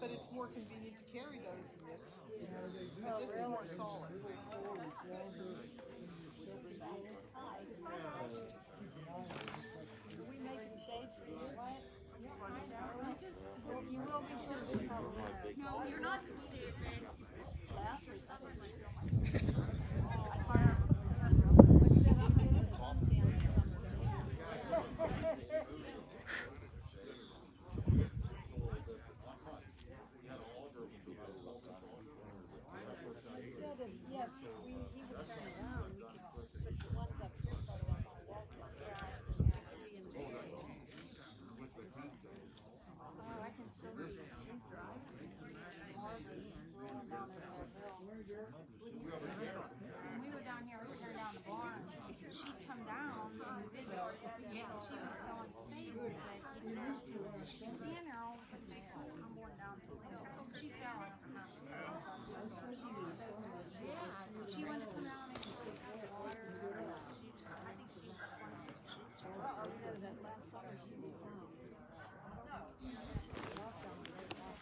But it's more convenient to carry those than this. But this is more solid. Are we making shade for you? What? You will be sure to be covered. No, you're not stupid. Last week, I was like, Instead of, yeah, we, he would turn around, we can put the ones up here so they don't wanna walk like that. Three and four. Oh, I can still see that she's driving. Marvin, rolling down the hill. When we were down here, we turned down the barn, she'd come down and video, yeah, she was so unstable, like, you know, she's standing there all of a sudden, next time I'm going down the lane, she fell on her mouth. Yeah, she wants to come out and have water, she, I think she just wanted to. Uh-oh, you know, that last summer she was out. She was off down there, off.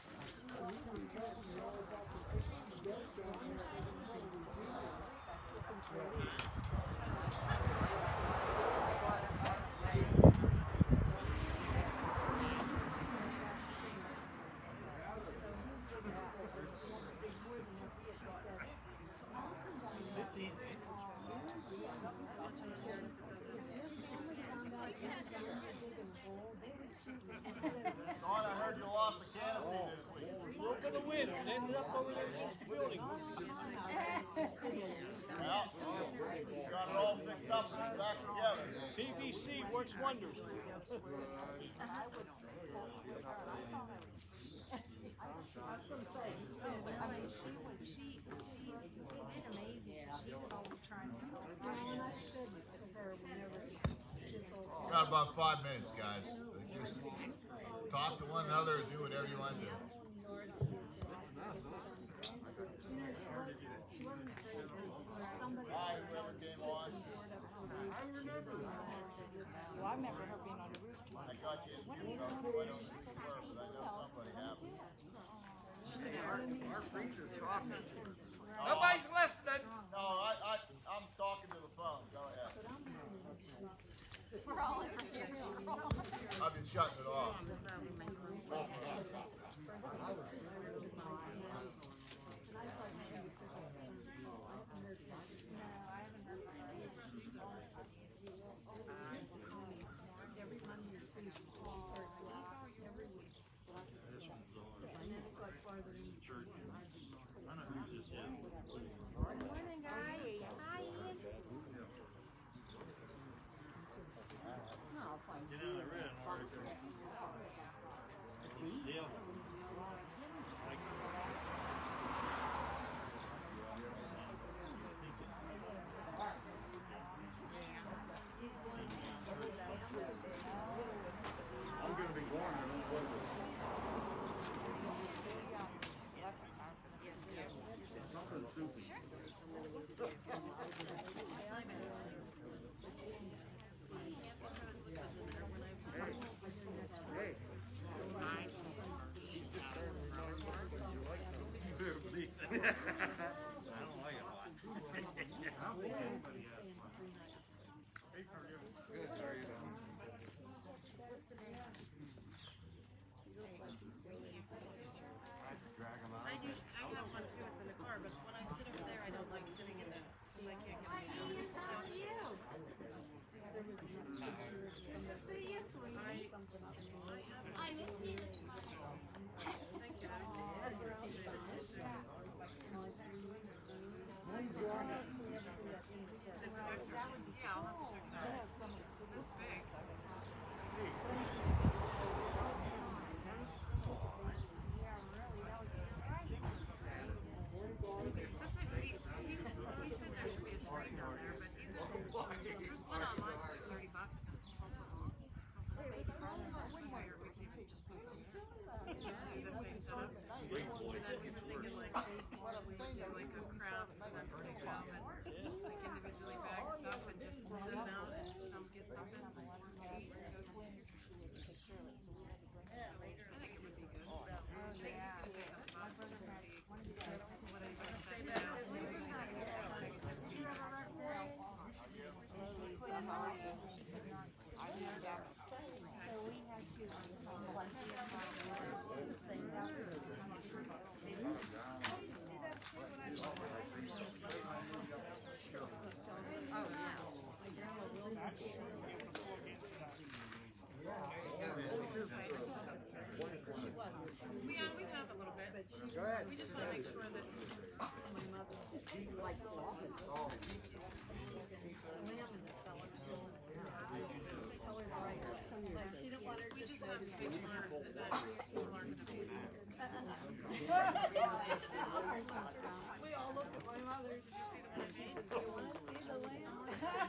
Dawn, I heard you lost the canopy this week. Look at the wind, it ended up over there against the building. PVC works wonders. I mean, she was, amazing, she was always trying to. To. Got about five minutes, guys. Just talk to one another do whatever you want to do. She wasn't afraid of somebody. Hi, whoever came on. Well, I remember her being on the roof I twice. got you in queue, so I don't know who you were, but I know somebody happened. Nobody's listening. No, I, I, I'm talking to the phone. Go ahead. We're all over here. I've been shutting it off. I do. I have one too. It's in the car, but when I sit over there, I don't like sitting in there because I can't get.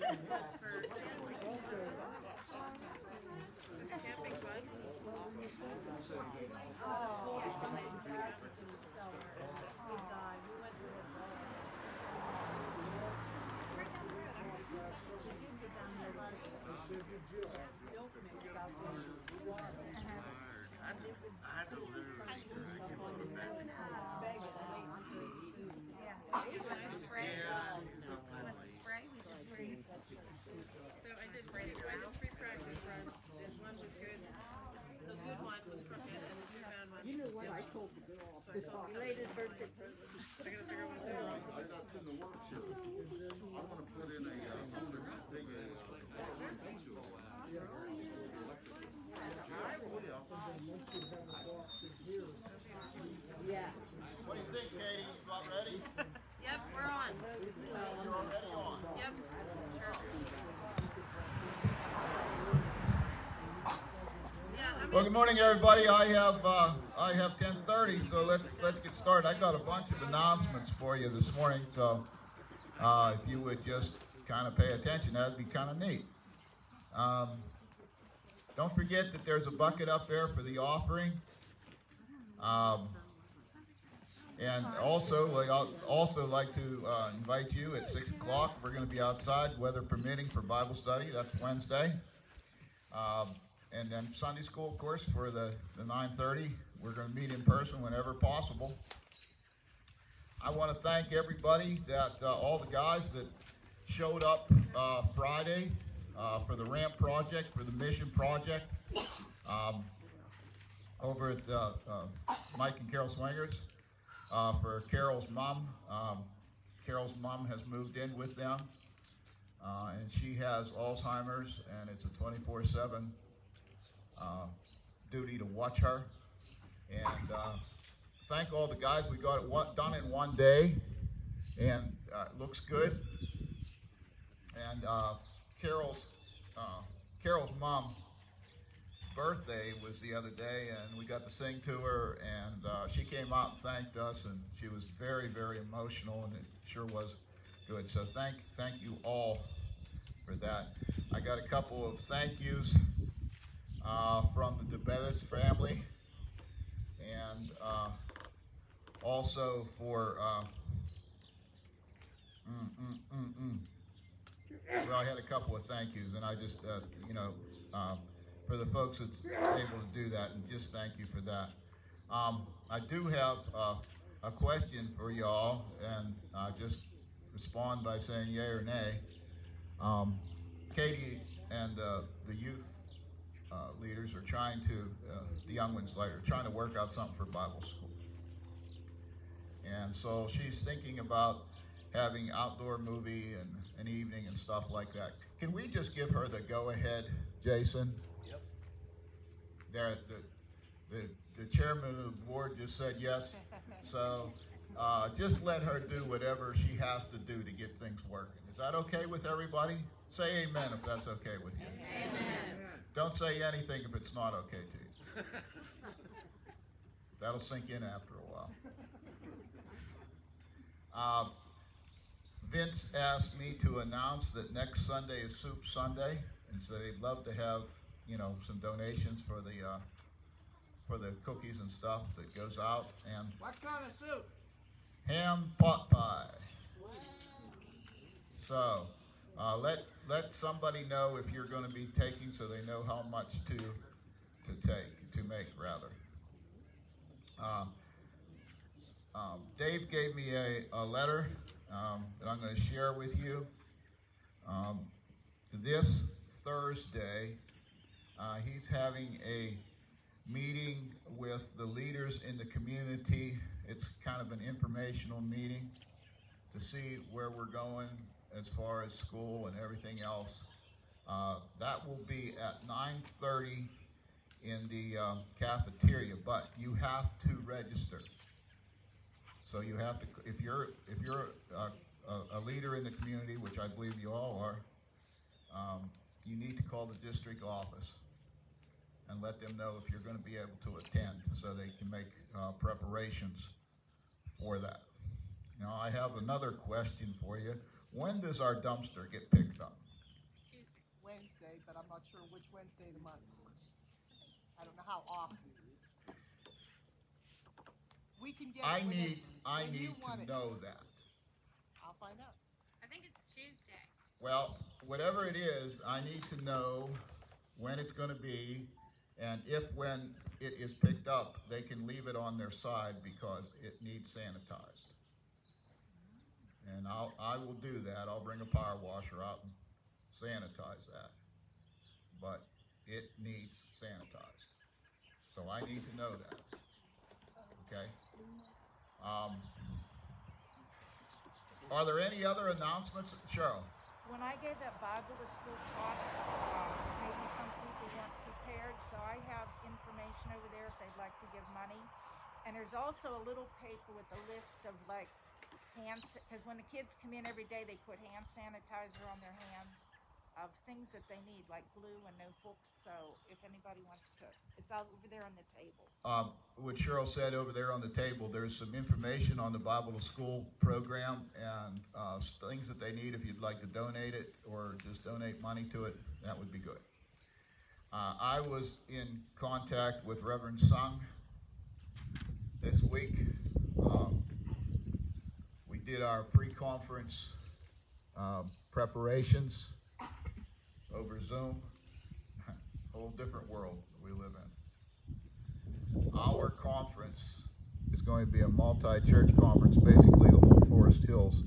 That's for. Oh, somebody's plastic in the cellar. There. I had to literally drag him on the back. Beg it, wait until he scoots. You want some spray? Yeah. You want some spray? We just sprayed. So I did three, I did three practice runs, and one was good. The good one was crooked, and the two bad ones. You know what I told I Belated birthday. I gotta figure out what to do. I got in the works here. I wanna put in a, uh, folder, take a, Yeah. What do you think, Katie? You about ready? Yep, we're on. You're already on. Yep. Yeah, I'm Well, good morning, everybody. I have uh, I have 10:30, so let's let's get started. I got a bunch of announcements for you this morning, so uh, if you would just kind of pay attention, that'd be kind of neat. Um, don't forget that there's a bucket up there for the offering. Um, and also, I'd also like to uh, invite you at six o'clock. We're going to be outside, weather permitting, for Bible study. That's Wednesday. Um, and then Sunday school, of course, for the, the 9:30. We're going to meet in person whenever possible. I want to thank everybody that uh, all the guys that showed up uh, Friday uh, for the ramp project, for the mission project, um, over at uh, uh, Mike and Carol Swingers. Uh, for Carol's mom, um, Carol's mom has moved in with them, and she has Alzheimer's, and it's a 24/7 uh, duty to watch her. And uh, thank all the guys. We got it one, done in one day, and uh, it looks good. And uh, Carol's uh, Carol's mom birthday was the other day, and we got to sing to her, and uh, she came out and thanked us, and she was very, very emotional, and it sure was good. So thank, thank you all for that. I got a couple of thank yous uh, from the DeBettis family, and uh, also for. Uh, mm, mm, mm, mm. Well, I had a couple of thank yous, and I just, uh, you know, uh, for the folks that's able to do that, and just thank you for that. Um, I do have uh, a question for y'all, and uh, just respond by saying yay or nay. Um, Katie and the youth uh, leaders are trying to, uh, the young ones like, are trying to work out something for Bible school. And so she's thinking about having outdoor movie and an evening and stuff like that. Can we just give her the go ahead, Jason? Yep. There, the, the, the chairman of the board just said yes. So uh, just let her do whatever she has to do to get things working. Is that okay with everybody? Say amen if that's okay with you. Amen. Don't say anything if it's not okay to you. That'll sink in after a while. Uh, Vince asked me to announce that next Sunday is Soup Sunday, and so they'd love to have, you know, some donations for the uh, for the cookies and stuff that goes out, and What kind of soup? ham pot pie. So, uh, let let somebody know if you're going to be taking, so they know how much to to take to make rather. Um, um, Dave gave me a, a letter um, that I'm going to share with you. Um, this Thursday, uh, he's having a meeting with the leaders in the community. It's kind of an informational meeting to see where we're going as far as school and everything else. Uh, that will be at 9:30 in the um, cafeteria, but you have to register. So you have to, if you're if you're a, a, leader in the community, which I believe you all are, um, you need to call the district office and let them know if you're gonna be able to attend, so they can make, uh, preparations for that. Now, I have another question for you. When does our dumpster get picked up? Tuesday. Wednesday, but I'm not sure which Wednesday of the month. I don't know how often. We can get. I it when need, I when you need want to it. know that. I'll find out. I think it's Tuesday. Well, whatever it is, I need to know when it's gonna be, and if when it is picked up, they can leave it on their side because it needs sanitized. And I'll, I will do that, I'll bring a power washer out and sanitize that. But it needs sanitized, so I need to know that, okay? Um, are there any other announcements, Cheryl? When I gave that Bible to school talk, uh, maybe some people weren't prepared, so I have information over there if they'd like to give money. And there's also a little paper with a list of like hand, because when the kids come in every day, they put hand sanitizer on their hands of things that they need, like glue and notebooks. So if anybody wants to, it's all over there on the table. um, what Cheryl said over there on the table, there's some information on the Bible to School program and, uh, things that they need if you'd like to donate it or just donate money to it, that would be good. Uh, I was in contact with Reverend Sung this week. Did our pre-conference, um, preparations over Zoom. Whole different world we live in. Our conference is going to be a multi-church conference, basically the whole Forest Hills.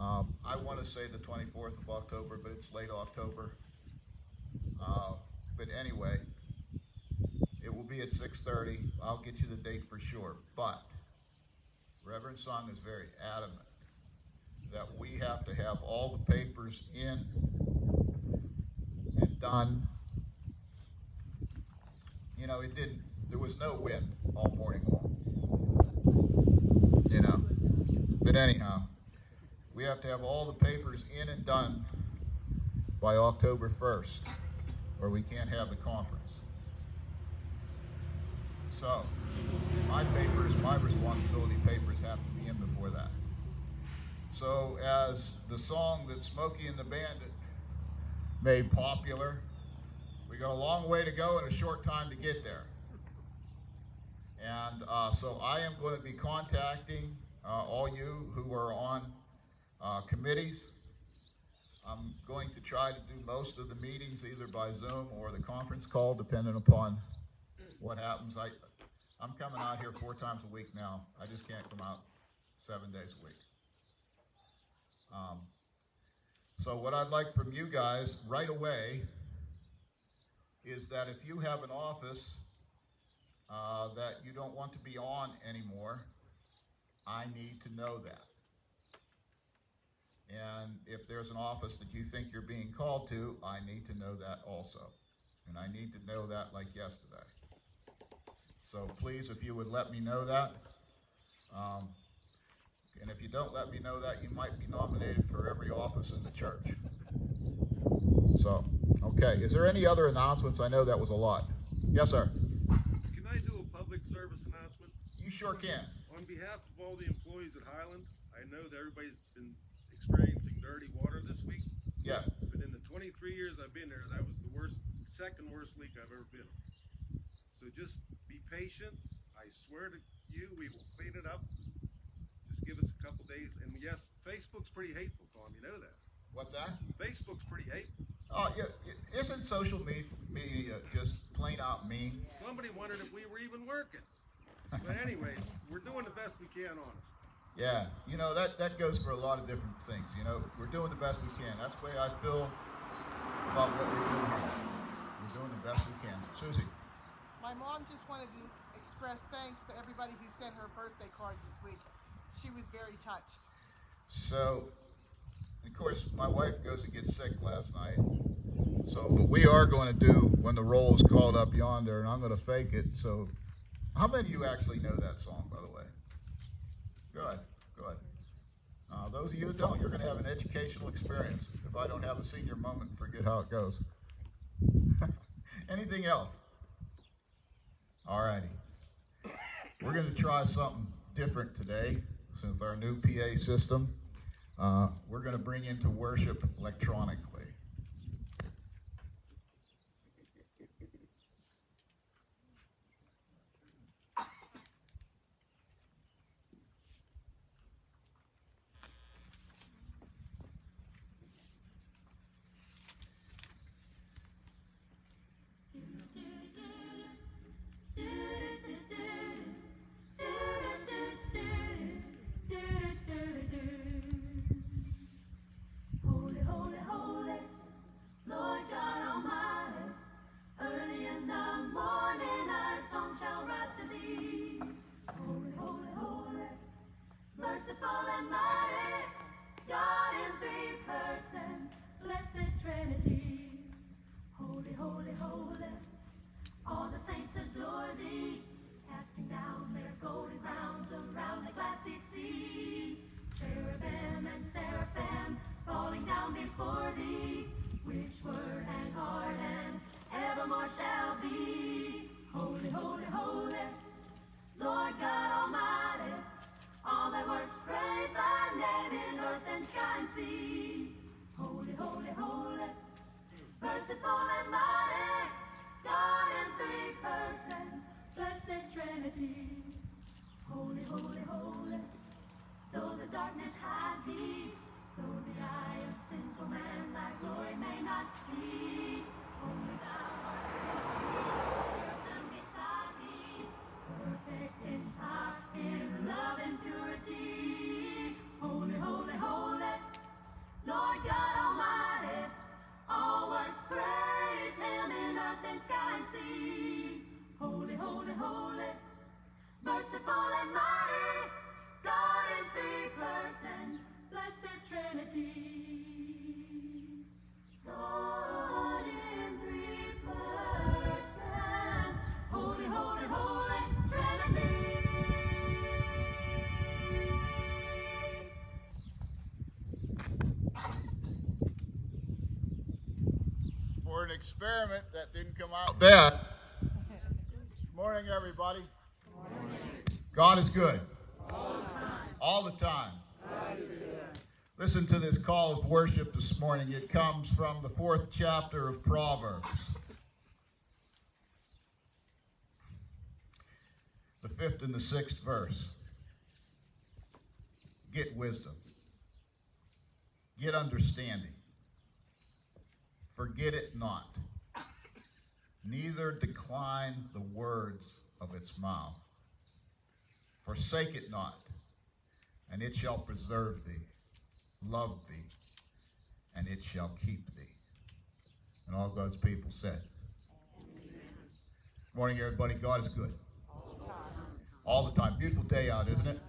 Um, I want to say the twenty-fourth of October, but it's late October. Uh, but anyway, it will be at six thirty. I'll get you the date for sure, but Reverend Song is very adamant that we have to have all the papers in and done. You know, it didn't, there was no wind all morning long. You know, but anyhow, we have to have all the papers in and done by October first, or we can't have the conference. So, my papers, my responsibility papers have to be in before that. So, as the song that Smokey and the Bandit made popular, we got a long way to go and a short time to get there. And uh, so I am going to be contacting uh, all you who are on uh, committees. I'm going to try to do most of the meetings either by Zoom or the conference call, depending upon what happens. I, I'm coming out here four times a week now. I just can't come out seven days a week. Um, so what I'd like from you guys right away is that if you have an office uh, that you don't want to be on anymore, I need to know that. And if there's an office that you think you're being called to, I need to know that also. And I need to know that like yesterday. So please, if you would let me know that. Um, and if you don't let me know that, you might be nominated for every office in the church. So, okay, is there any other announcements? I know that was a lot. Yes, sir. Can I do a public service announcement? You sure can. On behalf of all the employees at Highland, I know that everybody's been experiencing dirty water this week, Yeah. but in the twenty-three years I've been there, that was the worst, second worst leak I've ever been on. So just be patient. I swear to you, we will clean it up. Just give us a couple days. And yes, Facebook's pretty hateful, Tom, you know that. What's that? Facebook's pretty hateful. Oh, yeah. Isn't social media just plain out mean? Somebody wondered if we were even working. But anyway, we're doing the best we can on us. Yeah. You know that that goes for a lot of different things. You know, we're doing the best we can. That's the way I feel about what we're doing. We're doing the best we can. Susie. My mom just wanted to express thanks to everybody who sent her birthday card this week. She was very touched. So, of course, my wife goes and gets sick last night. So, but we are going to do when the roll is called up yonder, and I'm going to fake it. So, how many of you actually know that song, by the way? Good, good. Uh, those of you that don't, you're going to have an educational experience. If I don't have a senior moment and forget how it goes. Anything else? All righty. We're going to try something different today since our new PA system. Uh, we're going to bring into worship electronically. Experiment that didn't come out bad. Good morning, everybody. God is good. All the time. Listen to this call of worship this morning. It comes from the fourth chapter of Proverbs. The fifth and the sixth verse. Get wisdom. Get understanding. Forget it not. Neither decline the words of its mouth. Forsake it not, and it shall preserve thee. Love thee, and it shall keep thee. And all God's people said. Good morning, everybody. God is good. All the time. Beautiful day out, isn't it?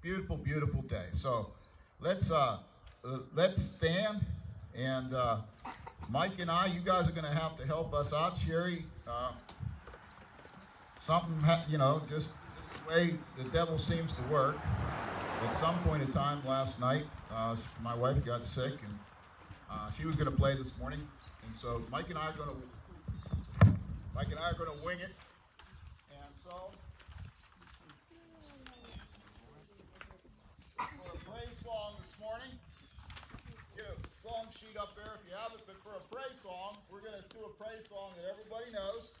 Beautiful, beautiful day. So let's uh, uh, let's stand and uh, Mike and I, you guys are going to have to help us out. Sherry, uh, something, you know, just, just the way the devil seems to work. At some point in time last night, uh, my wife got sick and uh, she was going to play this morning. And so Mike and I are going to, Mike and I are going to wing it. And so, for a praise song this morning, get a song sheet up there if you have it. But for a praise song, we're going to do a praise song that everybody knows.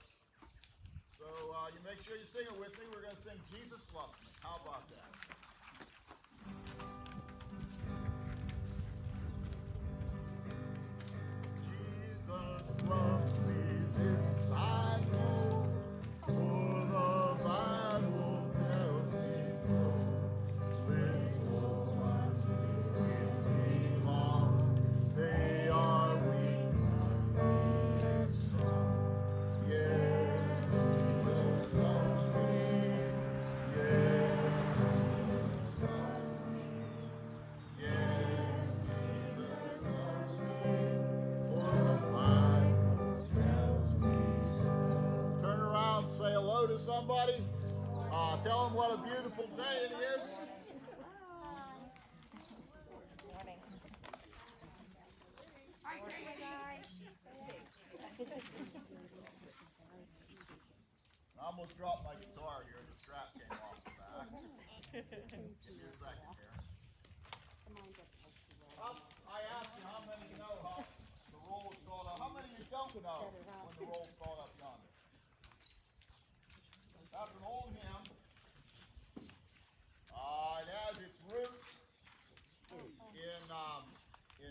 So uh, you make sure you sing it with me. We're going to sing Jesus Loves Me. How about that?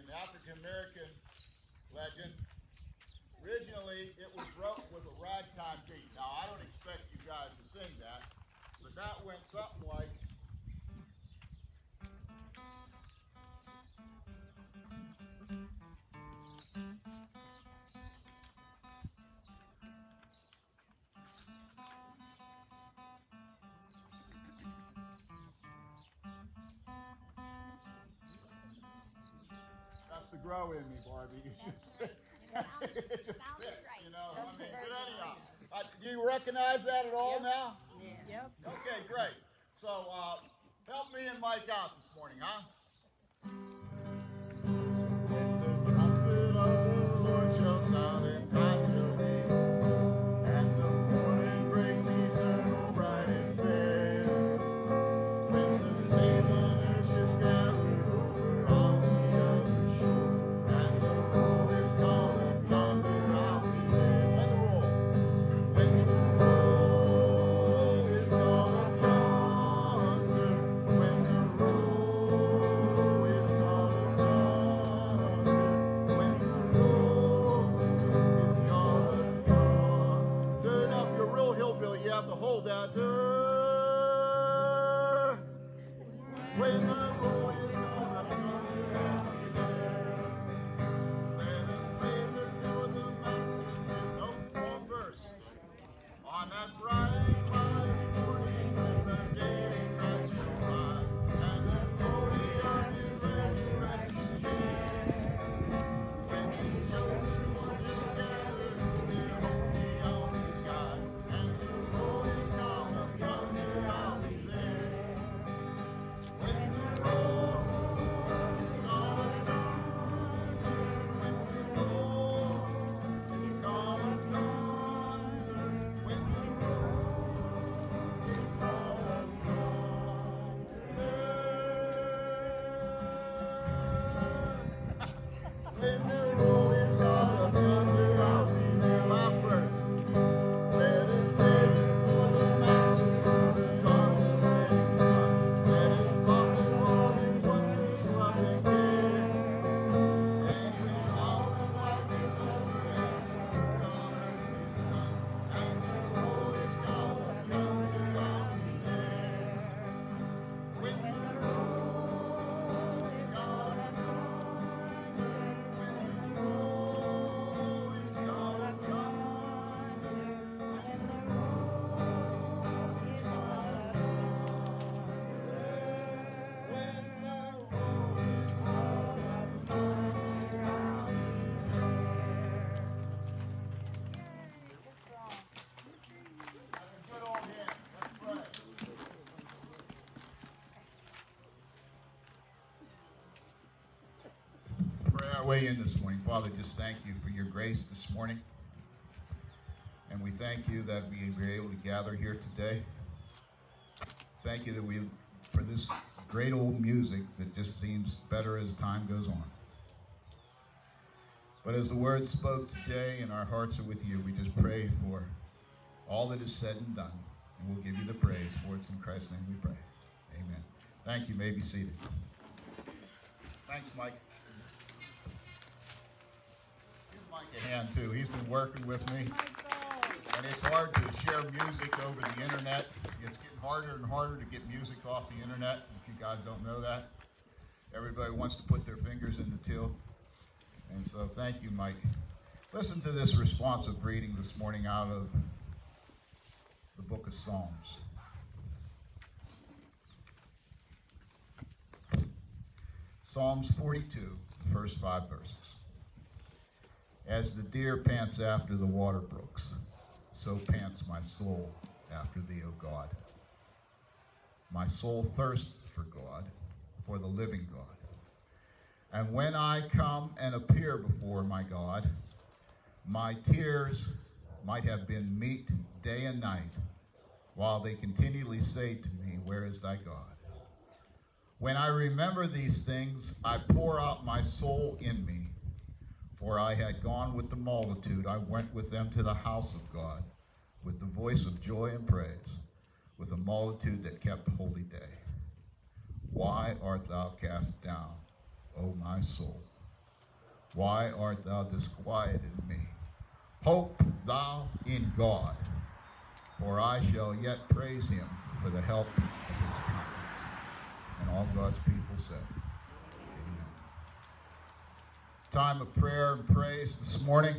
In African American legend. Originally, it was wrote with a ragtime beat. Now, I don't expect you guys to sing that, but that went something like. Grow in me, Barbie. That's right. just- It sounded- it's just sounded fit, right. You know, I mean, but anyhow, uh, do you recognize that at all now? Yep. Okay, great. So, uh, help me and Mike out this morning, huh? Our way in this morning. Father, just thank you for your grace this morning. And we thank you that we were able to gather here today. Thank you that we, for this great old music that just seems better as time goes on. But as the word spoke today and our hearts are with you, we just pray for all that is said and done. And we'll give you the praise for it's in Christ's name we pray. Amen. Thank you. you may be seated. Thanks, Mike. Hand too. He's been working with me. Oh, and it's hard to share music over the internet. It's getting harder and harder to get music off the internet, if you guys don't know that. Everybody wants to put their fingers in the till. And so thank you, Mike. Listen to this responsive reading this morning out of the book of Psalms. Psalms 42, the first five verses. As the deer pants after the water brooks, so pants my soul after thee, O God. My soul thirsts for God, for the living God. And when I come and appear before my God, my tears might have been meat day and night while they continually say to me, Where is thy God? When I remember these things, I pour out my soul in me. For I had gone with the multitude, I went with them to the house of God, with the voice of joy and praise, with a multitude that kept holy day. Why art thou cast down, O my soul? Why art thou disquieted me? Hope thou in God, for I shall yet praise him for the help of his countenance. And all God's people said. Time of prayer and praise this morning.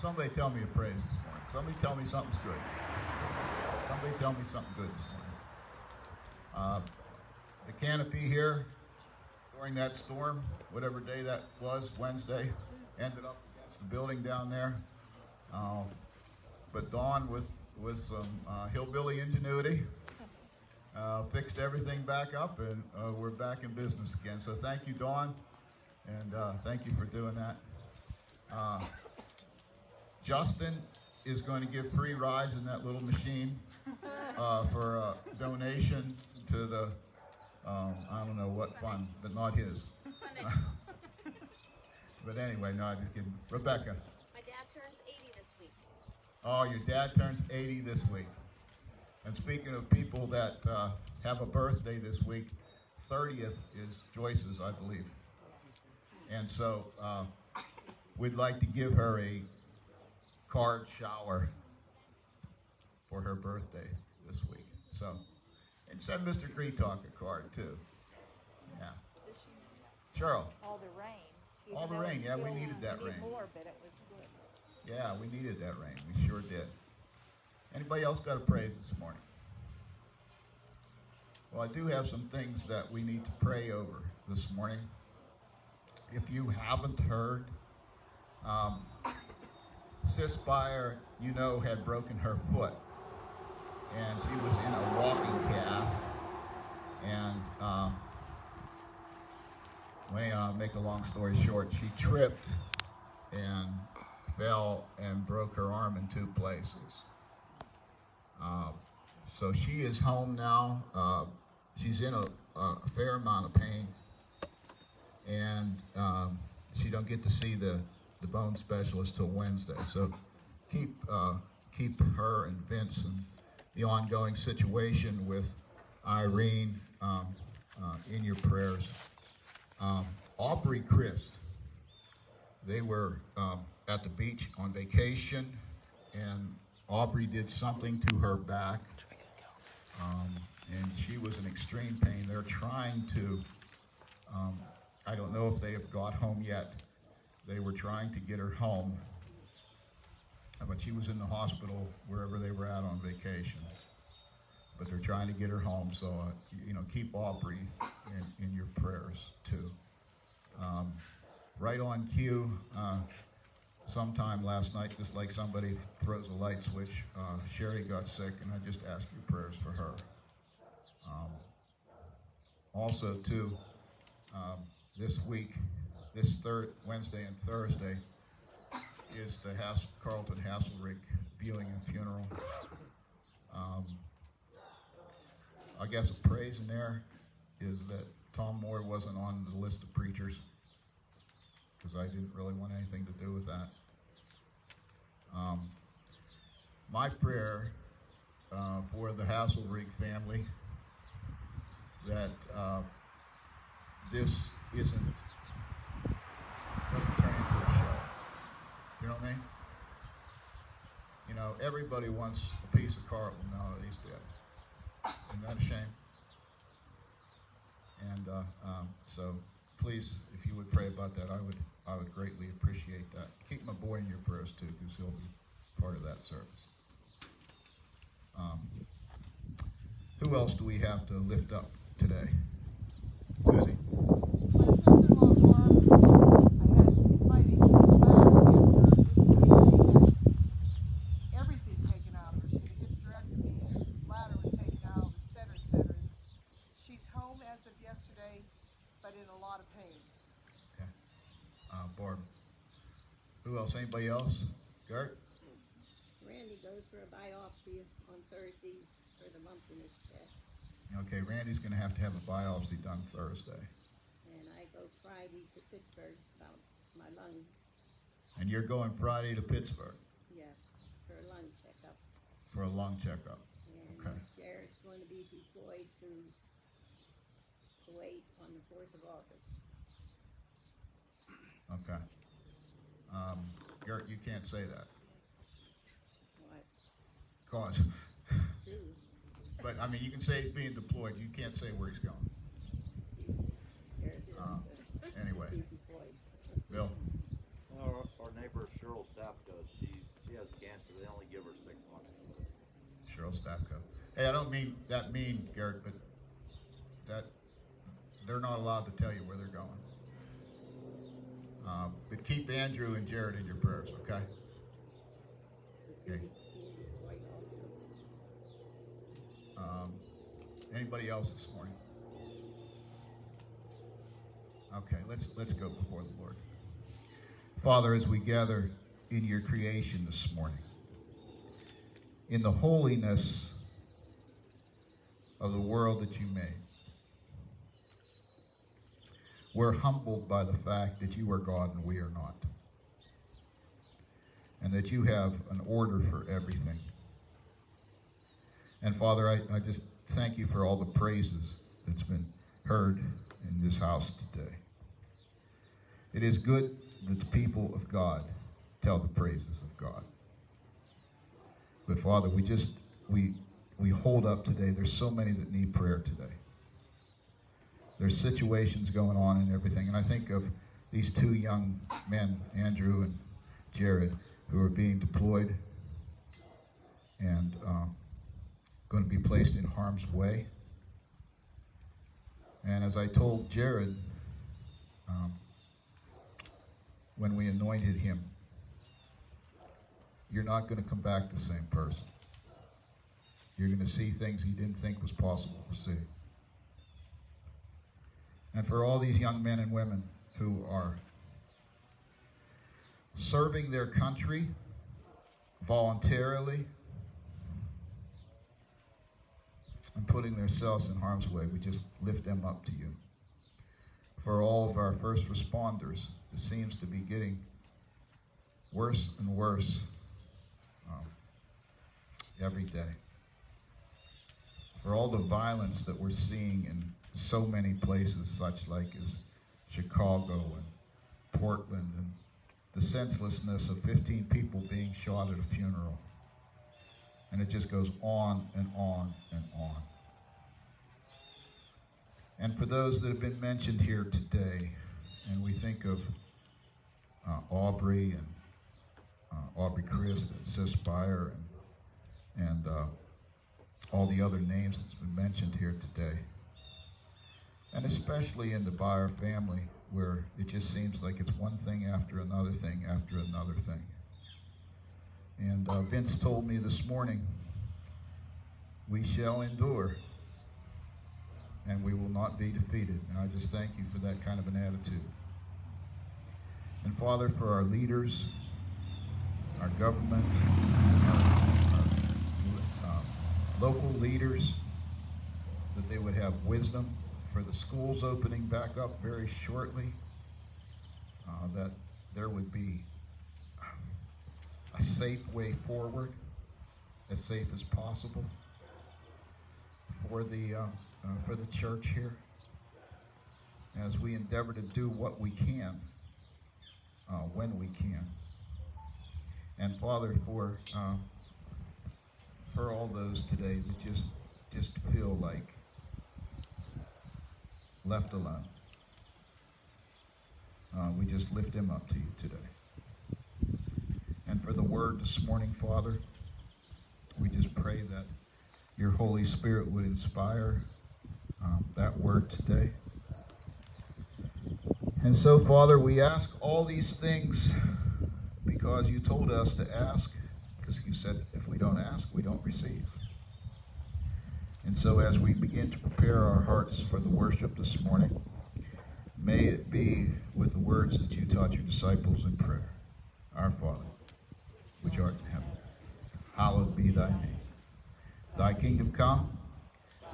Somebody tell me a praise this morning. Somebody tell me something's good. Somebody tell me something good this morning. Uh, the canopy here during that storm, whatever day that was, Wednesday, ended up against the building down there. Uh, but Dawn, with with some uh, hillbilly ingenuity, uh, fixed everything back up, and uh, we're back in business again. So thank you, Dawn, and uh, thank you for doing that. Uh, Justin is going to give free rides in that little machine uh, for a donation to the, um, I don't know what fund, but not his. but anyway, no, I'm just kidding. Rebecca. My dad turns 80 this week. Oh, your dad turns 80 this week. And speaking of people that uh, have a birthday this week, 30th is Joyce's, I believe. And so uh, we'd like to give her a card shower for her birthday this week. So, and send Mr. Greetalk a card too. Yeah. Cheryl. All the rain. All the rain, yeah, we needed that rain. more, but it was good. Yeah, we needed that rain. We sure did. Anybody else got a praise this morning? Well, I do have some things that we need to pray over this morning. If you haven't heard, um, Sis Spire, you know, had broken her foot, and she was in a walking cast. And um, me make a long story short. She tripped and fell and broke her arm in two places. Uh, so she is home now. Uh, she's in a, a fair amount of pain, and um, she don't get to see the, the bone specialist till Wednesday. So keep uh, keep her and Vince and the ongoing situation with Irene um, uh, in your prayers. Um, Aubrey Christ, they were um, at the beach on vacation, and Aubrey did something to her back, um, and she was in extreme pain. They're trying to, um, I don't know if they have got home yet. They were trying to get her home, but she was in the hospital wherever they were at on vacation. But they're trying to get her home, so uh, you know, keep Aubrey in, in your prayers too. Um, right on cue. Uh, sometime last night, just like somebody throws a light switch, uh, Sherry got sick, and I just ask your prayers for her. Um, also, too, um, this week, this third Wednesday and Thursday, is the Hass- Carlton Hasselrick viewing and funeral. Um, I guess a praise in there is that Tom Moore wasn't on the list of preachers because I didn't really want anything to do with that. Um, my prayer uh, for the Hasselrig family that uh, this isn't doesn't turn into a show. You know what I mean? You know, everybody wants a piece of Carlton now that he's dead. Isn't that a shame? And uh, um, so, please, if you would pray about that, I would I would greatly appreciate that. Keep my boy in your prayers too, because he'll be part of that service. Um, who else do we have to lift up today? Susie. My sister-in-law, Barb, I had bladder cancer this week. She had everything taken out of her. She had hysterectomy, bladder was taken out, et cetera, et cetera. She's home as of yesterday, but in a lot of pain. Uh, Barb. Who else? Anybody else? Gert? Randy goes for a biopsy on Thursday for the lump in his chest, Okay, Randy's gonna have to have a biopsy done Thursday. and I go Friday to Pittsburgh about my lung, And you're going Friday to Pittsburgh yeah, for a lung checkup. for a lung checkup. And Okay. Jared's going to be deployed to Kuwait on the fourth of August. Okay. Um, Gert, you can't say that. What? Cause, but I mean, you can say he's being deployed. You can't say where he's going. Uh, anyway, he's. Bill. Our, our neighbor Cheryl Sapka, she, she has cancer, they only give her six months. Cheryl Stapko. Hey, I don't mean that mean, Garrett, but that they're not allowed to tell you where they're going. Uh, but keep Andrew and Jared in your prayers, okay? Okay. Um, anybody else this morning? Okay, let's let's go before the Lord. Father, as we gather in your creation this morning, in the holiness of the world that you made, we're humbled by the fact that you are God and we are not. And that you have an order for everything. And Father, I, I just thank you for all the praises that's been heard in this house today. It is good that the people of God tell the praises of God. But Father, we just we we hold up today. There's so many that need prayer today. There's situations going on and everything. And I think of these two young men, Andrew and Jared, who are being deployed and um, going to be placed in harm's way. And as I told Jared um, when we anointed him, you're not going to come back the same person. You're going to see things you didn't think was possible to see. And for all these young men and women who are serving their country voluntarily and putting themselves in harm's way, we just lift them up to you. For all of our first responders, it seems to be getting worse and worse um, every day. For all the violence that we're seeing in so many places, such like as Chicago and Portland, and the senselessness of 15 people being shot at a funeral. And it just goes on and on and on. And for those that have been mentioned here today, and we think of uh, Aubrey and uh, Aubrey Christ and Sis Spire and, and uh, all the other names that's been mentioned here today. And especially in the Byer family, where it just seems like it's one thing after another thing after another thing. And uh, Vince told me this morning, we shall endure and we will not be defeated. And I just thank you for that kind of an attitude. And Father, for our leaders, our government, our, our uh, local leaders, that they would have wisdom for the schools opening back up very shortly, uh, that there would be a safe way forward, as safe as possible for the uh, uh, for the church here, as we endeavor to do what we can uh, when we can, and Father for uh, for all those today that just just feel like left alone. Uh, we just lift him up to you today. And for the word this morning, Father, we just pray that your Holy Spirit would inspire um, that word today. And so, Father, we ask all these things because you told us to ask, because you said if we don't ask, we don't receive. And so, as we begin to prepare our hearts for the worship this morning, may it be with the words that you taught your disciples in prayer. Our Father, which art in heaven. Hallowed be thy name. Thy kingdom come,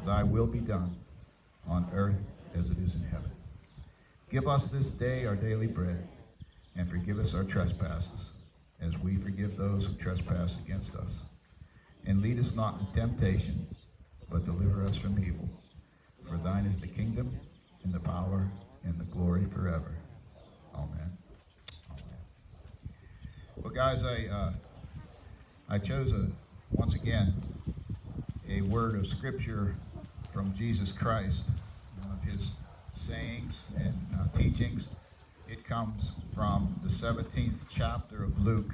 thy will be done, on earth as it is in heaven. Give us this day our daily bread, and forgive us our trespasses, as we forgive those who trespass against us. And lead us not into temptation, but deliver us from evil. For thine is the kingdom, and the power, and the glory forever. Amen. Amen. Well, guys, I uh, I chose a once again a word of scripture from Jesus Christ, one of his sayings and uh, teachings. It comes from the 17th chapter of Luke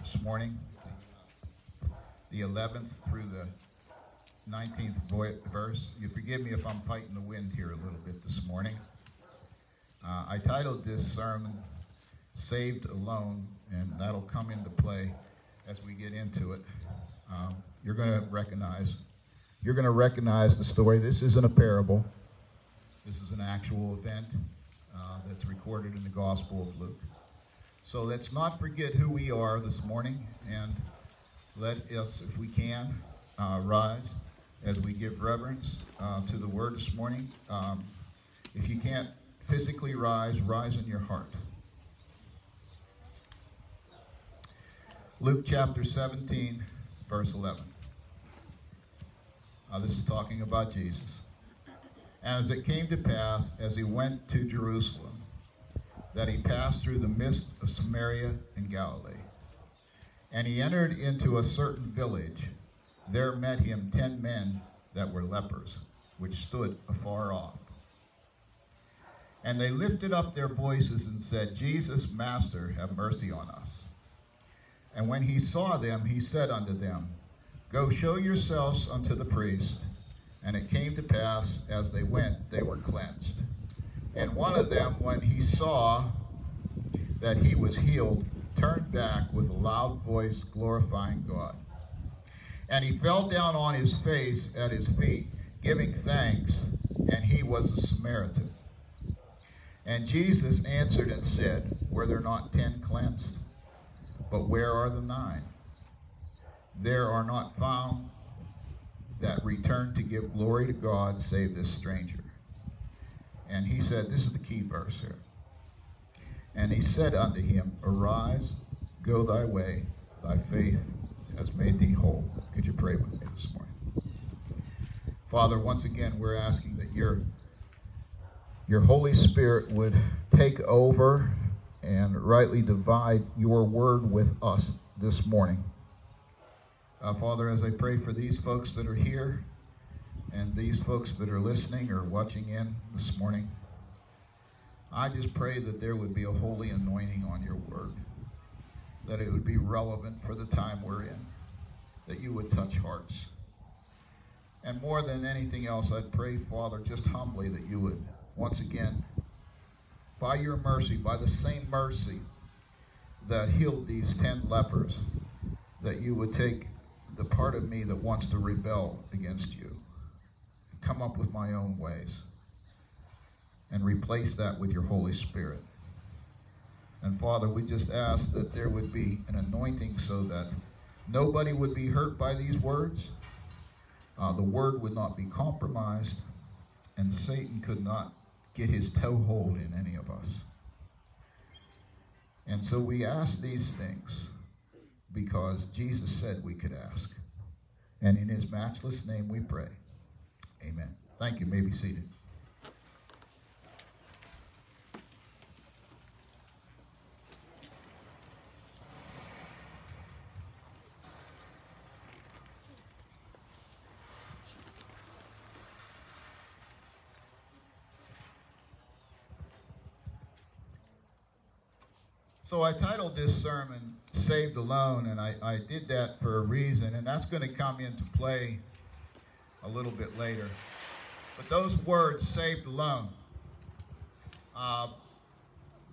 this morning, the 11th through the 19th verse. You forgive me if I'm fighting the wind here a little bit this morning. Uh, I titled this sermon Saved Alone, and that'll come into play as we get into it. Um, you're going to recognize you're going to recognize the story. This isn't a parable. This is an actual event uh, that's recorded in the Gospel of Luke. So let's not forget who we are this morning, and let us, if we can, uh, rise as we give reverence uh, to the Word this morning. Um, if you can't physically rise, rise in your heart. Luke chapter 17, verse 11. Uh, this is talking about Jesus. As it came to pass, as he went to Jerusalem, that he passed through the midst of Samaria and Galilee. And he entered into a certain village. There met him ten men that were lepers, which stood afar off. And they lifted up their voices and said, Jesus, Master, have mercy on us. And when he saw them, he said unto them, Go show yourselves unto the priest. And it came to pass, as they went, they were cleansed. And one of them, when he saw that he was healed, turned back with a loud voice, glorifying God. And he fell down on his face at his feet, giving thanks, and he was a Samaritan. And Jesus answered and said, Were there not ten cleansed? But where are the nine? There are not found that return to give glory to God save this stranger. And he said, This is the key verse here. And he said unto him, Arise, go thy way, thy faith has made thee whole. Could you pray with me this morning? Father, once again, we're asking that your, your Holy Spirit would take over and rightly divide your word with us this morning. Uh, Father, as I pray for these folks that are here and these folks that are listening or watching in this morning, I just pray that there would be a holy anointing on your word, that it would be relevant for the time we're in, that you would touch hearts. And more than anything else, I'd pray, Father, just humbly that you would once again by your mercy, by the same mercy that healed these ten lepers, that you would take the part of me that wants to rebel against you, come up with my own ways, and replace that with your Holy Spirit. And Father, we just ask that there would be an anointing so that nobody would be hurt by these words. Uh, the word would not be compromised, and Satan could not get his toehold in any of us. And so we ask these things because Jesus said we could ask. And in his matchless name we pray. Amen. Thank you. you may be seated. So I titled this sermon Saved Alone, and I, I did that for a reason, and that's going to come into play a little bit later. But those words, saved alone, uh,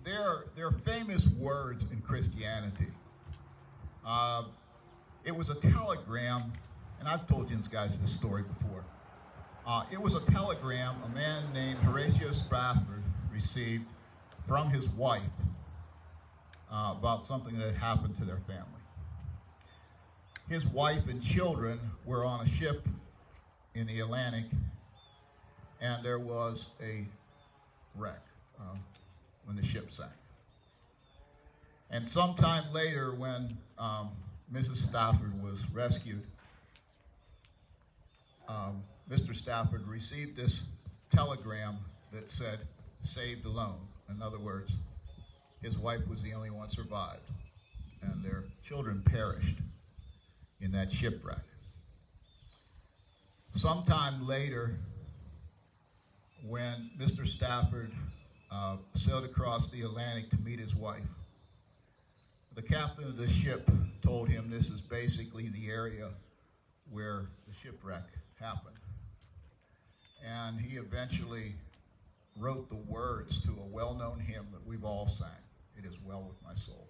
they're, they're famous words in Christianity. Uh, it was a telegram, and I've told you guys this story before. Uh, it was a telegram a man named Horatio Spafford received from his wife uh, about something that had happened to their family. His wife and children were on a ship in the Atlantic, and there was a wreck uh, when the ship sank. And sometime later, when um, Mrs. Stafford was rescued, um, Mr. Stafford received this telegram that said, saved alone. In other words, his wife was the only one survived, and their children perished in that shipwreck. Sometime later, when Mr. Stafford uh, sailed across the Atlantic to meet his wife, the captain of the ship told him this is basically the area where the shipwreck happened. And he eventually wrote the words to a well-known hymn that we've all sang, It is Well With My Soul.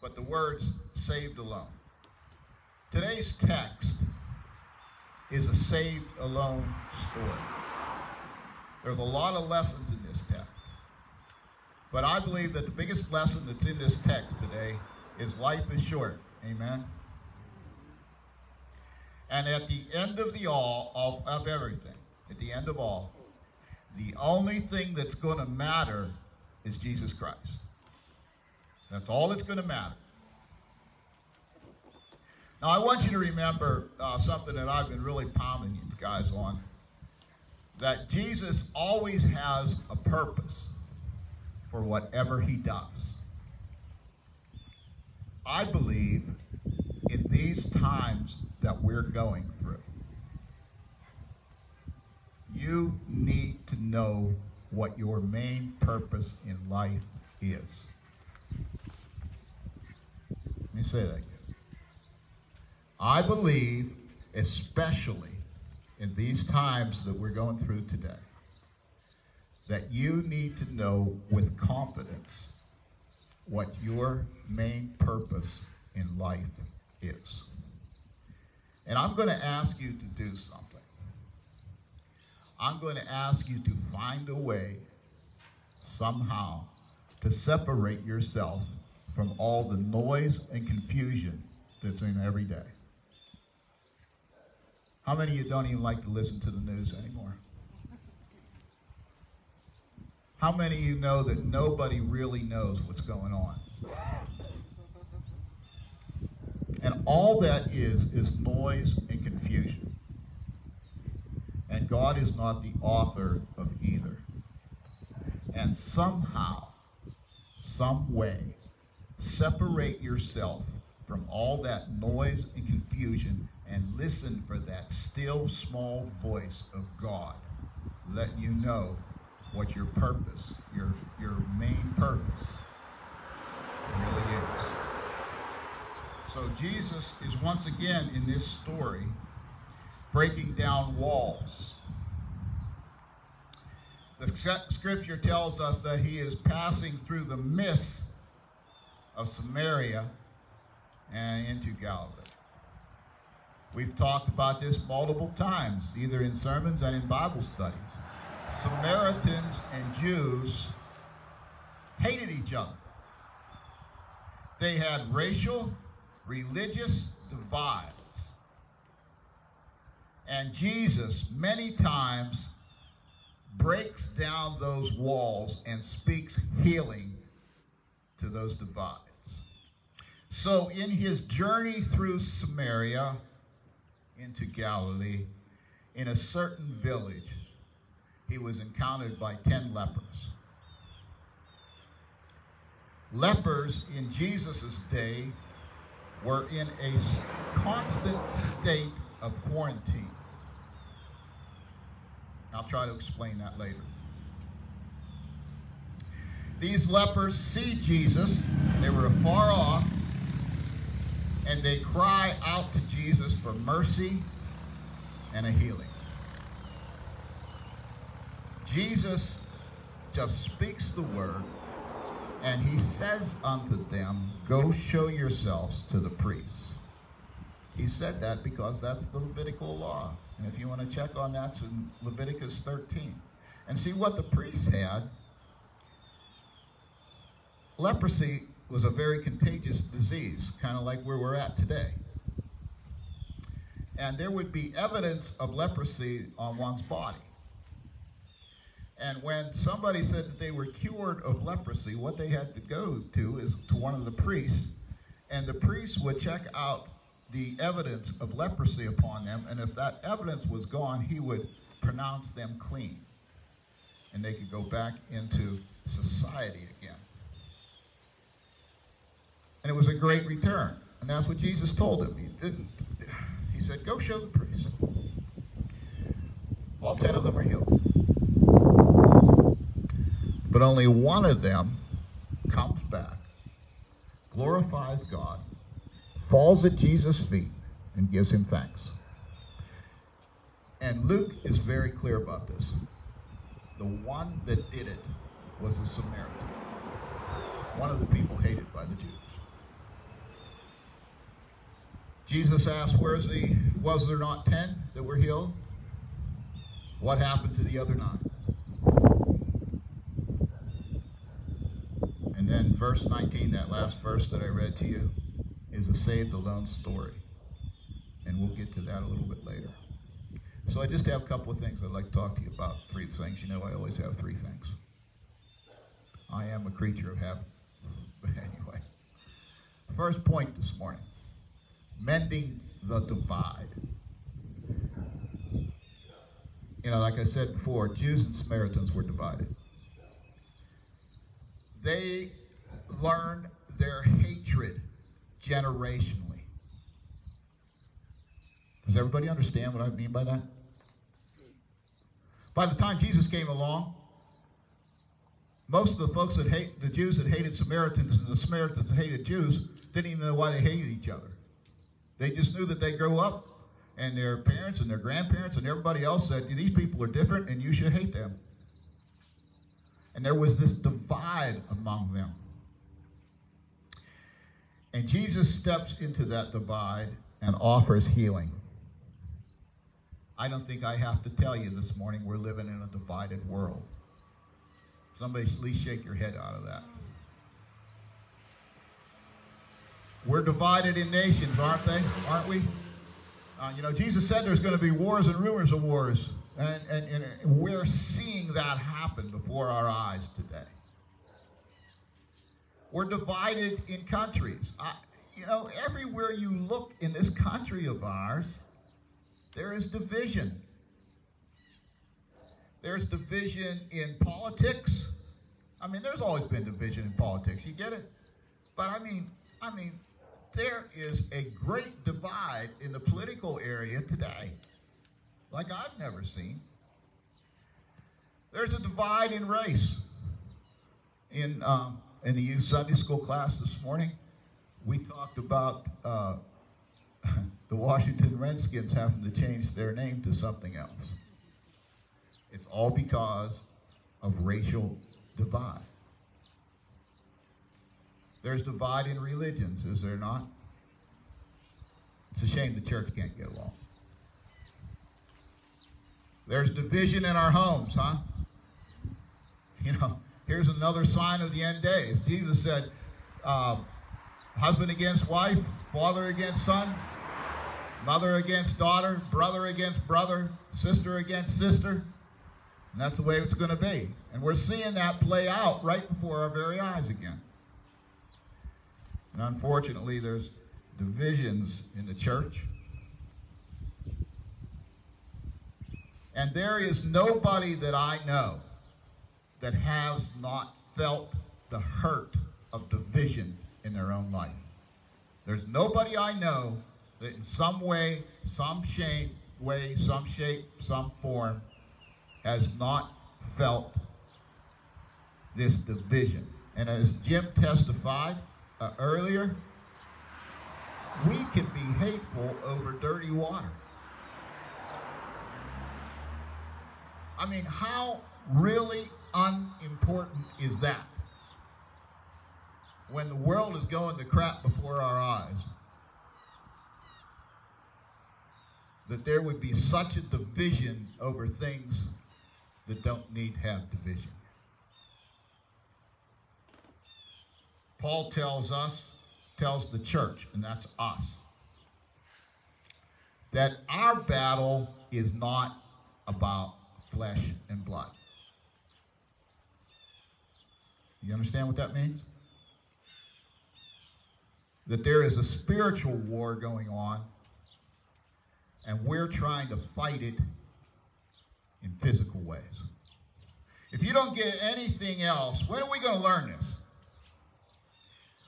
But the words, saved alone. Today's text is a saved alone story. There's a lot of lessons in this text. But I believe that the biggest lesson that's in this text today is life is short. Amen. And at the end of the all of, of everything, at the end of all, the only thing that's going to matter is Jesus Christ. That's all that's going to matter. Now, I want you to remember uh, something that I've been really pounding you guys on that Jesus always has a purpose for whatever he does. I believe in these times that we're going through, you need to know what your main purpose in life is. Let me say that again. I believe, especially in these times that we're going through today, that you need to know with confidence what your main purpose in life is. And I'm going to ask you to do something. I'm going to ask you to find a way, somehow, to separate yourself from all the noise and confusion that's in every day. How many of you don't even like to listen to the news anymore? How many of you know that nobody really knows what's going on? And all that is, is noise and confusion. And God is not the author of either. And somehow, some way, separate yourself from all that noise and confusion and listen for that still small voice of God letting you know what your purpose, your, your main purpose really is. So Jesus is once again in this story breaking down walls. The scripture tells us that he is passing through the midst of Samaria and into Galilee. We've talked about this multiple times, either in sermons and in Bible studies. Samaritans and Jews hated each other. They had racial, religious divides. And Jesus, many times, breaks down those walls and speaks healing to those divides. So, in his journey through Samaria into Galilee, in a certain village, he was encountered by 10 lepers. Lepers in Jesus' day were in a constant state of quarantine. I'll try to explain that later. These lepers see Jesus, they were afar off, and they cry out to Jesus for mercy and a healing. Jesus just speaks the word, and he says unto them, Go show yourselves to the priests. He said that because that's the Levitical law. And if you want to check on that, it's in Leviticus 13. And see what the priests had leprosy was a very contagious disease, kind of like where we're at today. And there would be evidence of leprosy on one's body. And when somebody said that they were cured of leprosy, what they had to go to is to one of the priests, and the priest would check out the evidence of leprosy upon them, and if that evidence was gone, he would pronounce them clean. And they could go back into society again. And it was a great return. And that's what Jesus told him. He didn't. He said, Go show the priest. All ten of them are healed. But only one of them comes back, glorifies God, falls at Jesus' feet, and gives him thanks. And Luke is very clear about this. The one that did it was a Samaritan, one of the people hated by the Jews. Jesus asked, Where's the was there not ten that were healed? What happened to the other nine? And then verse 19, that last verse that I read to you, is a saved alone story. And we'll get to that a little bit later. So I just have a couple of things I'd like to talk to you about. Three things. You know, I always have three things. I am a creature of habit. But anyway, first point this morning mending the divide. You know, like I said before, Jews and Samaritans were divided. They learned their hatred generationally. Does everybody understand what I mean by that? By the time Jesus came along, most of the folks that hate the Jews that hated Samaritans and the Samaritans that hated Jews didn't even know why they hated each other. They just knew that they grew up and their parents and their grandparents and everybody else said, these people are different and you should hate them. And there was this divide among them. And Jesus steps into that divide and offers healing. I don't think I have to tell you this morning we're living in a divided world. Somebody at least shake your head out of that. We're divided in nations, aren't they? Aren't we? Uh, you know, Jesus said there's going to be wars and rumors of wars. And, and, and we're seeing that happen before our eyes today. We're divided in countries. I, you know, everywhere you look in this country of ours, there is division. There's division in politics. I mean, there's always been division in politics. You get it? But I mean, I mean, there is a great divide in the political area today, like I've never seen. There's a divide in race. In um, in the youth Sunday school class this morning, we talked about uh, the Washington Redskins having to change their name to something else. It's all because of racial divide. There's divide in religions, is there not? It's a shame the church can't get along. There's division in our homes, huh? You know, here's another sign of the end days. Jesus said, uh, husband against wife, father against son, mother against daughter, brother against brother, sister against sister. And that's the way it's going to be. And we're seeing that play out right before our very eyes again. And unfortunately, there's divisions in the church. And there is nobody that I know that has not felt the hurt of division in their own life. There's nobody I know that in some way, some shape, way, some shape, some form has not felt this division. And as Jim testified uh, earlier, we can be hateful over dirty water. I mean, how really unimportant is that? When the world is going to crap before our eyes, that there would be such a division over things that don't need have division. Paul tells us, tells the church, and that's us, that our battle is not about flesh and blood. You understand what that means? That there is a spiritual war going on, and we're trying to fight it in physical ways. If you don't get anything else, when are we going to learn this?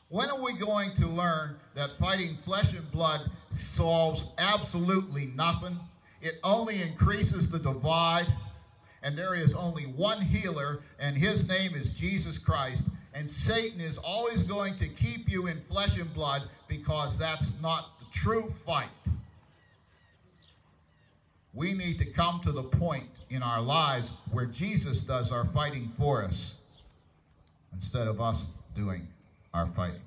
When are we going to learn that fighting flesh and blood solves absolutely nothing? It only increases the divide, and there is only one healer, and his name is Jesus Christ. And Satan is always going to keep you in flesh and blood because that's not the true fight. We need to come to the point in our lives where Jesus does our fighting for us instead of us doing our fighting.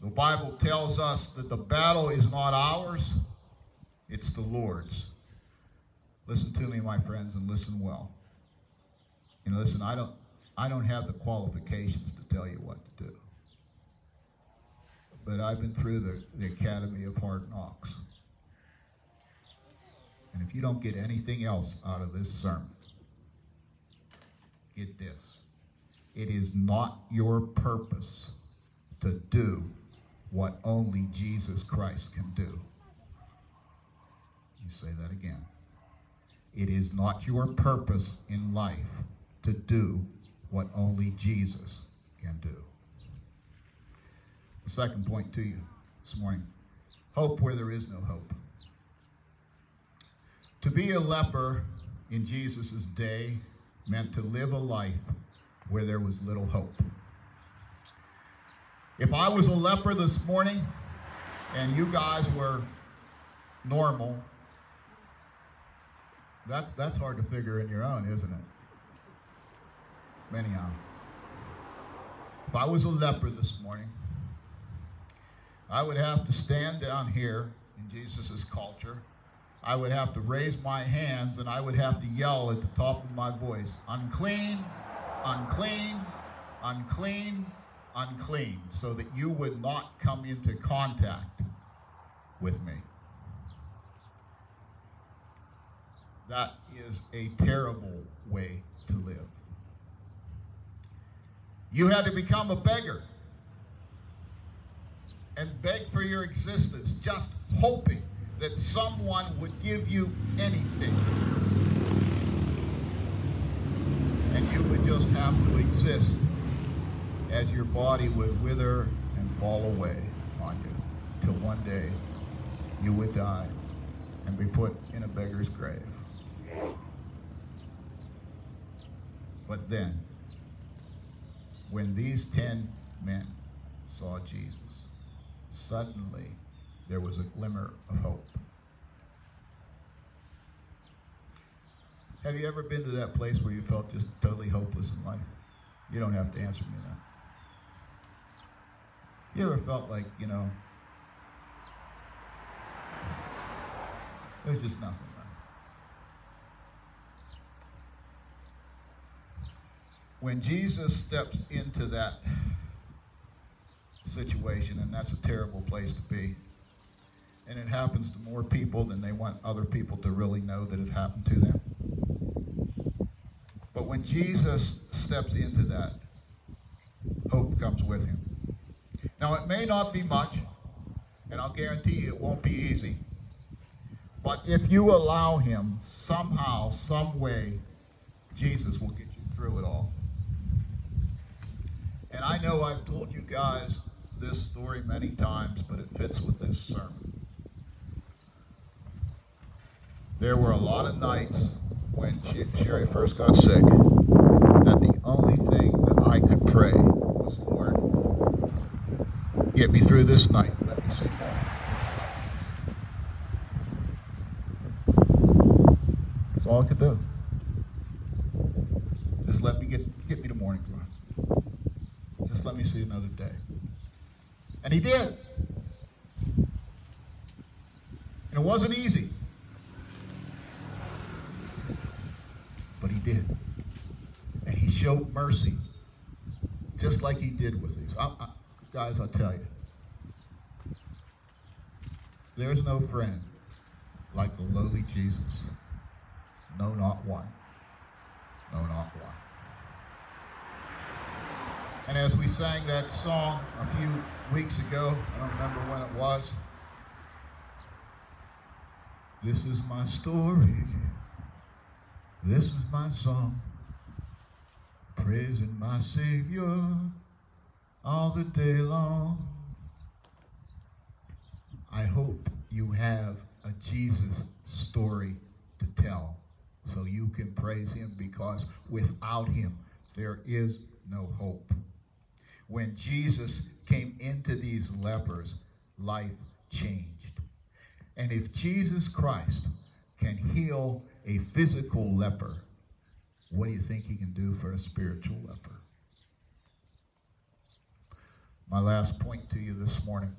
The Bible tells us that the battle is not ours, it's the Lord's. Listen to me, my friends, and listen well. And listen, I don't I don't have the qualifications to tell you what to do. But I've been through the, the Academy of Hard Knocks. And if you don't get anything else out of this sermon, get this. It is not your purpose to do what only Jesus Christ can do. You say that again. It is not your purpose in life to do what only Jesus can do. The second point to you this morning hope where there is no hope. To be a leper in Jesus' day meant to live a life where there was little hope. If I was a leper this morning and you guys were normal, that's, that's hard to figure in your own, isn't it? Anyhow, if I was a leper this morning, I would have to stand down here in Jesus' culture. I would have to raise my hands and I would have to yell at the top of my voice, unclean, unclean, unclean, unclean, so that you would not come into contact with me. That is a terrible way to live. You had to become a beggar and beg for your existence, just hoping that someone would give you anything. And you would just have to exist as your body would wither and fall away on you till one day you would die and be put in a beggar's grave. But then, when these ten men saw Jesus, suddenly there was a glimmer of hope. Have you ever been to that place where you felt just totally hopeless in life? You don't have to answer me that. You ever felt like, you know, there's just nothing left? When Jesus steps into that situation, and that's a terrible place to be, and it happens to more people than they want other people to really know that it happened to them. But when Jesus steps into that, hope comes with him. Now, it may not be much, and I'll guarantee you it won't be easy. But if you allow him, somehow, some way, Jesus will get you through it all. And I know I've told you guys this story many times, but it fits with this sermon. There were a lot of nights when Sherry first got sick that the only thing that I could pray was, Lord, get me through this night. Let me see more. That's all I could do. Just let me get get me to morning glory. Just let me see another day. And he did. And it wasn't easy. But he did. And he showed mercy just like he did with these. I, I, guys, I'll tell you, there's no friend like the lowly Jesus. No, not one. No, not one. And as we sang that song a few weeks ago, I don't remember when it was. This is my story. This is my song. Praising my Savior all the day long. I hope you have a Jesus story to tell so you can praise him because without him there is no hope. When Jesus came into these lepers, life changed. And if Jesus Christ can heal a physical leper, what do you think he can do for a spiritual leper? My last point to you this morning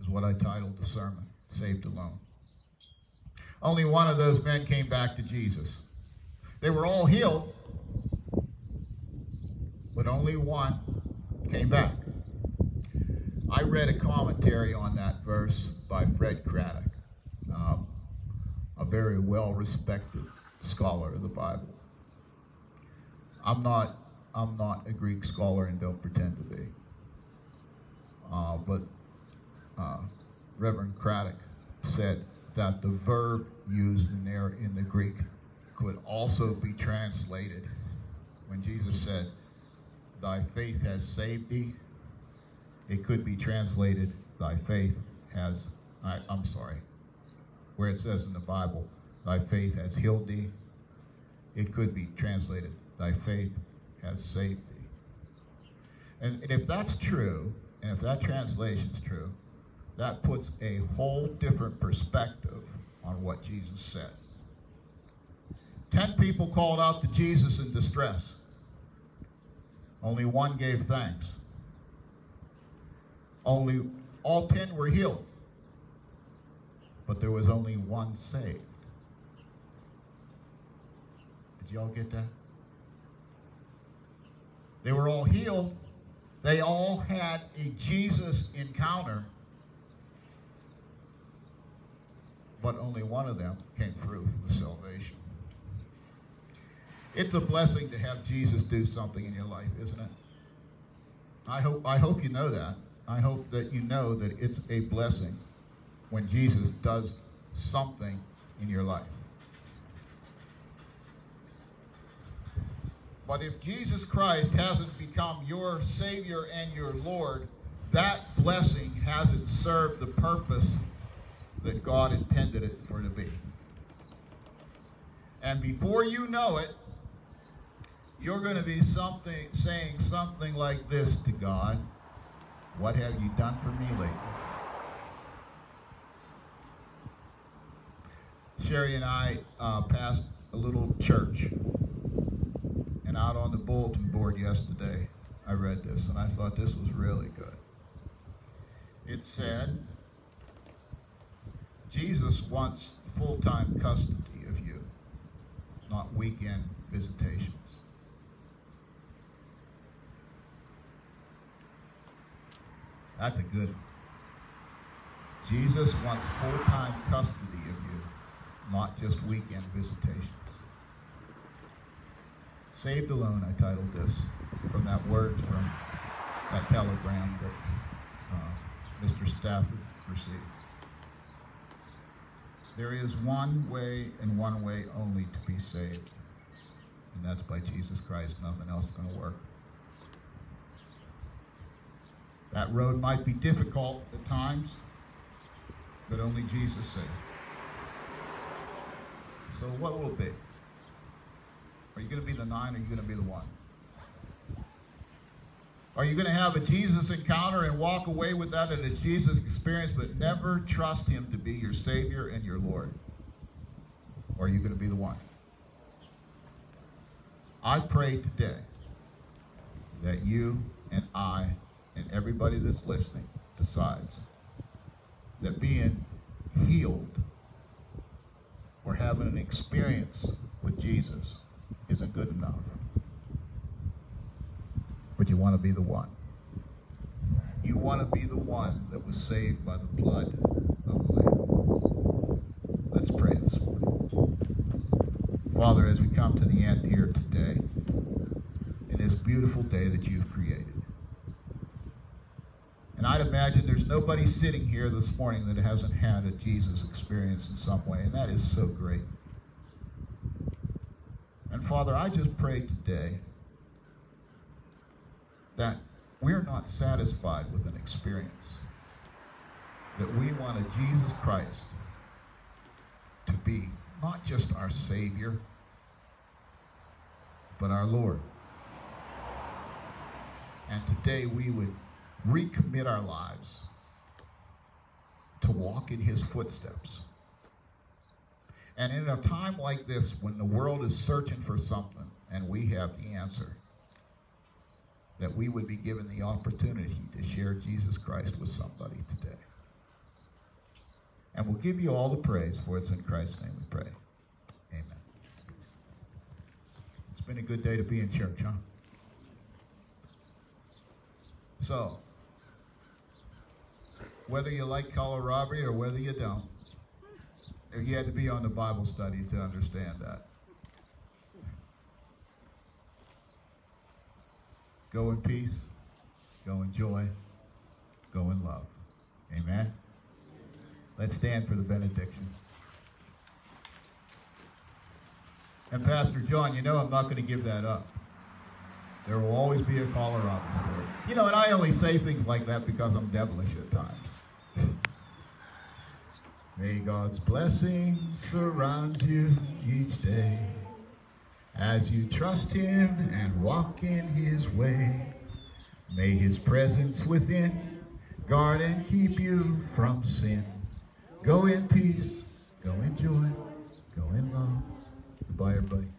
is what I titled the sermon, Saved Alone. Only one of those men came back to Jesus. They were all healed, but only one came back. I read a commentary on that verse by Fred Craddock, um, a very well respected scholar of the Bible. I'm not, I'm not a Greek scholar and don't pretend to be. Uh, but uh, Reverend Craddock said that the verb used in there in the Greek could also be translated when Jesus said, Thy faith has saved thee. It could be translated, Thy faith has, I, I'm sorry, where it says in the Bible, Thy faith has healed thee. It could be translated, Thy faith has safety. And, and if that's true, and if that translation is true, that puts a whole different perspective on what Jesus said. Ten people called out to Jesus in distress. Only one gave thanks. Only all ten were healed. But there was only one saved. Did y'all get that? They were all healed. They all had a Jesus encounter. But only one of them came through with salvation. It's a blessing to have Jesus do something in your life, isn't it? I hope, I hope you know that. I hope that you know that it's a blessing when Jesus does something in your life. But if Jesus Christ hasn't become your Savior and your Lord, that blessing hasn't served the purpose that God intended it for to be. And before you know it, you're going to be something saying something like this to God. What have you done for me lately? Sherry and I uh, passed a little church. And out on the bulletin board yesterday, I read this and I thought this was really good. It said, Jesus wants full-time custody of you, not weekend visitations. That's a good one. Jesus wants full-time custody of you, not just weekend visitations. Saved Alone, I titled this, from that word from that telegram that uh, Mr. Stafford received. There is one way and one way only to be saved, and that's by Jesus Christ. Nothing else is going to work. That road might be difficult at times, but only Jesus saves. So what will it be? Are you going to be the nine or are you going to be the one? Are you going to have a Jesus encounter and walk away with that and a Jesus experience, but never trust him to be your Savior and your Lord? Or are you going to be the one? I pray today that you and I and everybody that's listening decides that being healed or having an experience with Jesus isn't good enough. but you want to be the one. You want to be the one that was saved by the blood of the Lamb. Let's pray this morning. Father, as we come to the end here today, in this beautiful day that you've created, and I'd imagine there's nobody sitting here this morning that hasn't had a Jesus experience in some way, and that is so great. And Father, I just pray today that we're not satisfied with an experience, that we want Jesus Christ to be not just our Savior, but our Lord. And today we would recommit our lives to walk in his footsteps. And in a time like this, when the world is searching for something and we have the answer, that we would be given the opportunity to share Jesus Christ with somebody today. And we'll give you all the praise, for it's in Christ's name we pray. Amen. It's been a good day to be in church, huh? So, whether you like color robbery or whether you don't, you had to be on the Bible study to understand that. Go in peace, go in joy, go in love. Amen. Let's stand for the benediction. And Pastor John, you know I'm not going to give that up. There will always be a caller robbery story. You know, and I only say things like that because I'm devilish at times. May God's blessings surround you each day as you trust Him and walk in His way. May His presence within guard and keep you from sin. Go in peace, go in joy, go in love. Goodbye, everybody.